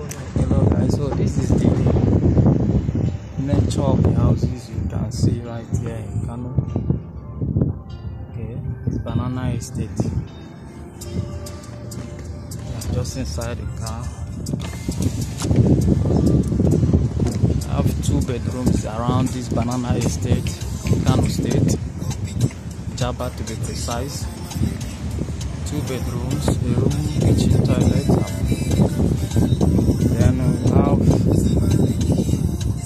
Hello guys, so this is the nature of the houses you can see right here in Kano. Okay, it's Banana Estate. Just inside the car. I have two bedrooms around this Banana Estate, Kano State, Jaba to be precise. Two bedrooms, a room, kitchen, toilet, then we have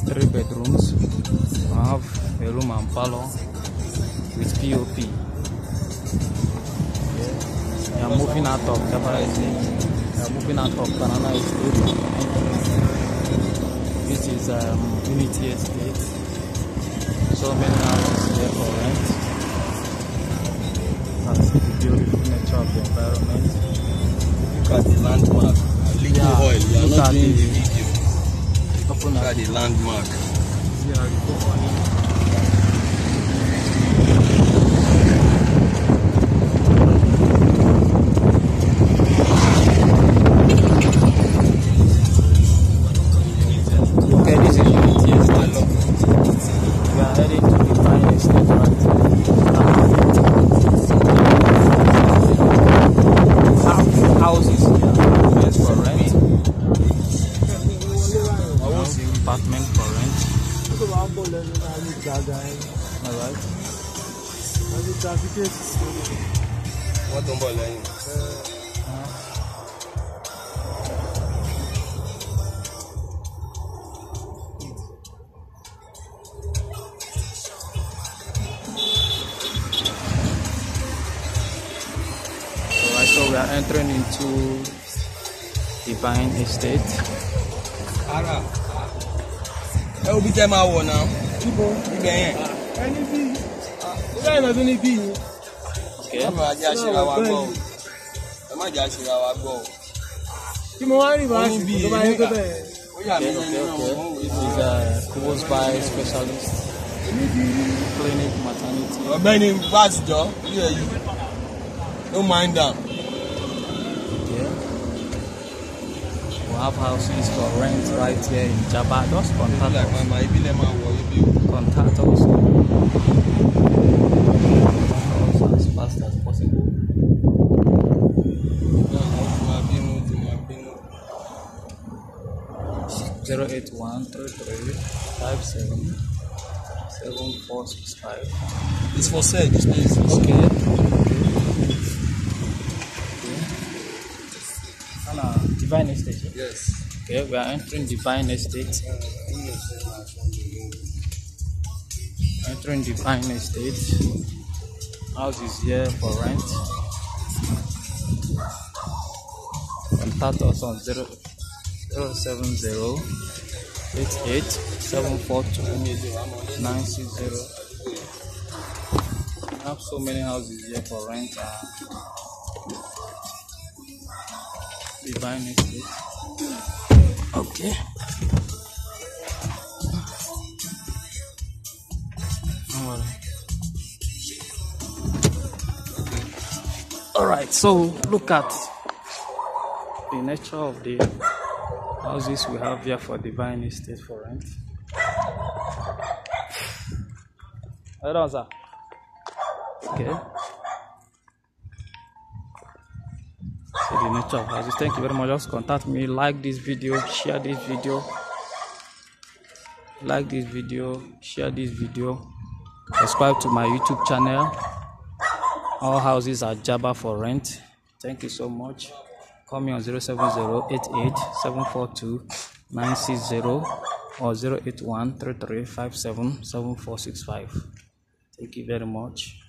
three bedrooms. We have a room and parlor with POP. We are moving out of Jaba Estate. We are moving out of Banana Estate. This is um, Unity Estate. So many houses here for rent. See the beautiful nature of the environment. Look the landmark. Not doing the- video. Open Look at the landmark. Yeah, go on in. Okay, this is Unity Estate. We are heading to the fine estate right Half that guy. Alright. What's the certificate? What number line? Uh. Alright, so we are entering into divine estate. Ara. Ẹ wo bí tẹ́ máa wọ̀ náà ibo Ibẹ̀ yẹn. ẹni bí ìgbà ìlọ tó ní bí yìí Okay. Ẹ má jẹ́ àṣírà wa gbọ́ o. Ẹ má jẹ́ àṣírà wa gbọ́ o. kí mo wá rí bá Ó ní ṣe bí tó bá yẹ tó bẹ́ẹ̀ Ó yà mí Okay, lẹ́nu okay, náà ń wò ó. is a close by specialist clinic maternity. Ọ̀gbẹ́ni Fásitọ́, bí ẹ yìí. No mind am. Have houses for rent right here in Jaba. Just contact Ìbílẹ̀ us. màmá ìbílẹ̀ máa wọ̀ ibi o. Contact us. Contact us as fast as possible. Ti máa bínú, ó ti máa bínú. 081 33 57 7465. It's for sale, this place. Okay. Hello, Divine Estate. Yes. Okay, we are entering Divine Estate. Entering Divine Estate. House is here for rent. Contact us on 0 070 88 742 960. We have so many houses here for rent. Uh, Uh, Divine Estate. Okay. All right. So look at the nature of the houses we have here for Divine Estate for rent. Hold on, sir. Okay. The nature of houses. Thank you very much. Just contact me. Like this video. Share this video. Like this video. Share this video. Subscribe to my YouTube channel. All houses are Jaba for rent. Thank you so much. Call me on 07088 742 960 or 081 Thank you very much.